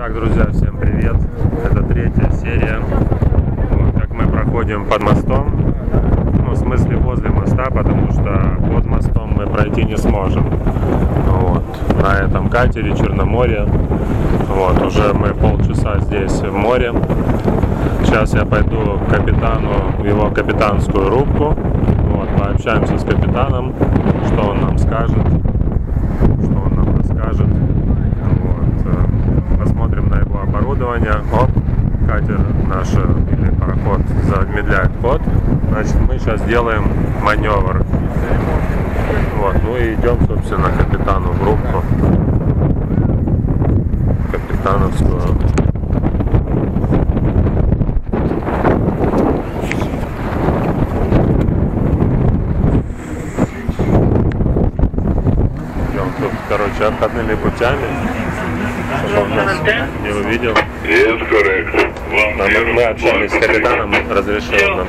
Так, друзья, всем привет. Это третья серия. Вот, как мы проходим под мостом. Ну, в смысле возле моста, потому что под мостом мы пройти не сможем. Вот. На этом катере Черноморье. Вот, уже мы полчаса здесь в море. Сейчас я пойду к капитану его капитанскую рубку. Вот, пообщаемся с капитаном, что он нам скажет, что он нам расскажет. Вот, э, посмотрим на его оборудование. Оп, катер наш э, или пароход замедляет ход. Значит, мы сейчас делаем маневр. Вот, ну и идем, собственно, к капитану в рубку. Капитановскую. Идем тут, короче, обходными путями. Не увидел. Yes, correct. Мы, мы общались с капитаном, разрешил нам.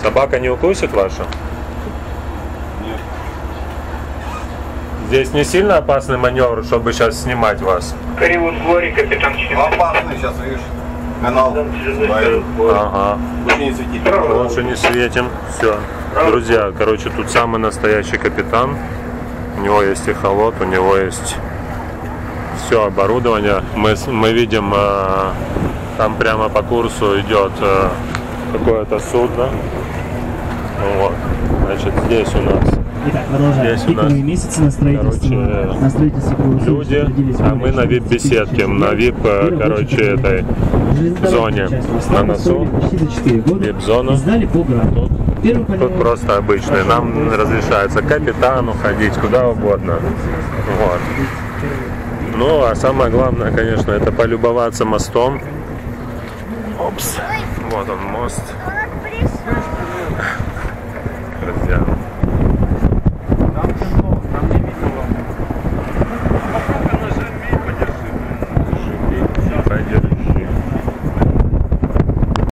Собака не укусит ваша? Нет. Здесь не сильно опасный маневр, чтобы сейчас снимать вас? Перевод горе, капитан Ну, опасный сейчас, видишь, канал. Ага. Лучше не светить. Лучше не светим. Все. Друзья, короче, тут самый настоящий капитан. У него есть эхолот, у него есть все оборудование. Мы, мы видим, э, там прямо по курсу идет э, какое-то судно. Вот. Значит, здесь у нас Итак, продолжаем. Здесь у нас, месяцы на строительство, короче, на строительство люди, а мы на вип-беседке, 30 на вип, э, короче, этой зоне на носу. построили почти за 4 года. Вип-зона. И сдали по графику. Первый Тут полет- просто обычный. Нам разрешается капитану ходить куда угодно. Вот. Ну, а самое главное, конечно, это полюбоваться мостом. Опс. Вот он мост.